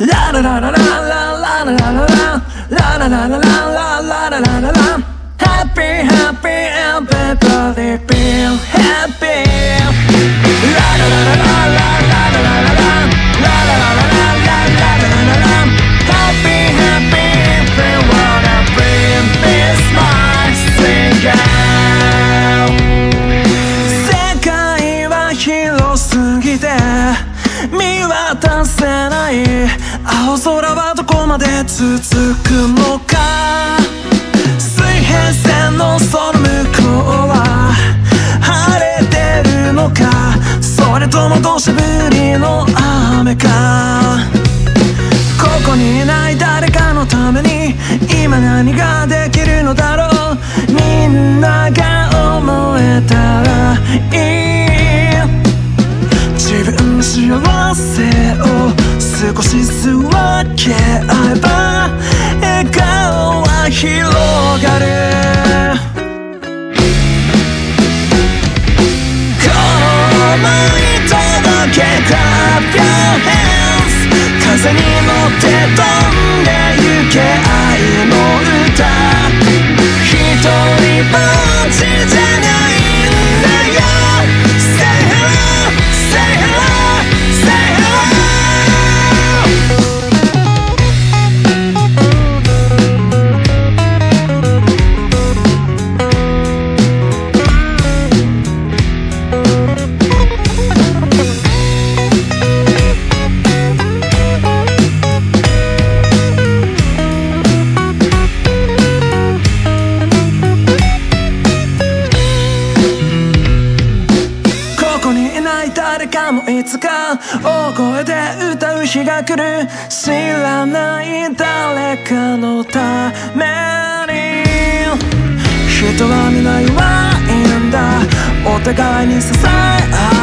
La la la la la la la la la la la la la la la la la la la Happy, happy, happy, brother, feel happy. 渡せない。青空はどこまで続くのか。水平線のその向こうは晴れてるのか。それとも土砂降りの雨か。ここにいない誰かのために今何ができるのだろう。みんなが思えたらい少し座け合えば笑顔は広がる。届け Clap your hands 風に乗って飛ない誰かもいつか大声で歌う日が来る知らない誰かのために人は皆弱いんだお互いに支え合う